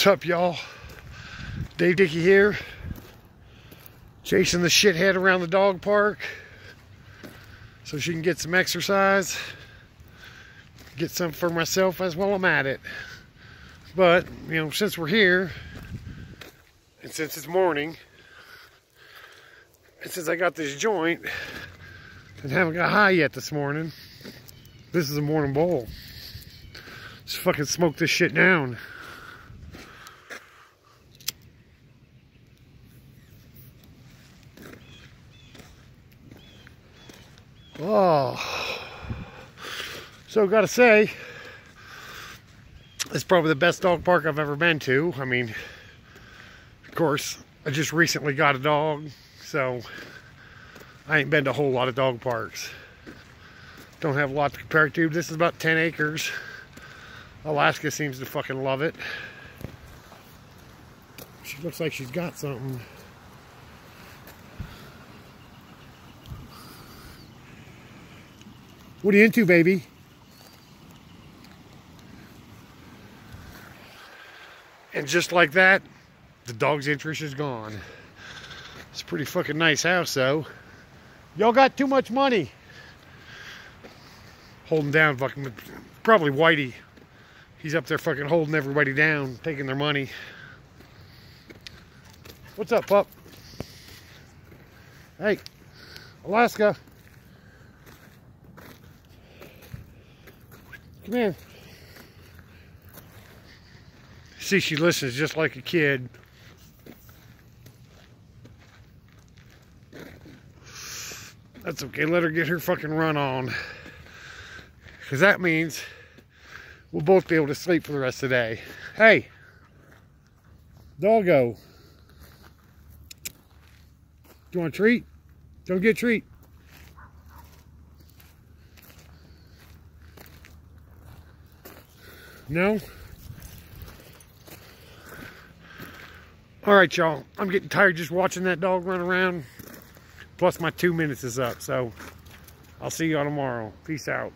What's up, y'all? Dave Dickey here. Chasing the shithead around the dog park so she can get some exercise. Get some for myself as well I'm at it. But, you know, since we're here, and since it's morning, and since I got this joint, and haven't got high yet this morning, this is a morning bowl. Just fucking smoke this shit down. Oh. So, gotta say, it's probably the best dog park I've ever been to. I mean, of course, I just recently got a dog, so I ain't been to a whole lot of dog parks. Don't have a lot to compare to. This is about 10 acres. Alaska seems to fucking love it. She looks like she's got something. What are you into, baby? And just like that, the dog's interest is gone. It's a pretty fucking nice house, though. Y'all got too much money. Holding down fucking, probably Whitey. He's up there fucking holding everybody down, taking their money. What's up, pup? Hey, Alaska. Come here. See, she listens just like a kid. That's okay. Let her get her fucking run on. Because that means we'll both be able to sleep for the rest of the day. Hey, doggo. Do you want a treat? Don't get a treat. No? All right, y'all. I'm getting tired just watching that dog run around. Plus, my two minutes is up. So, I'll see y'all tomorrow. Peace out.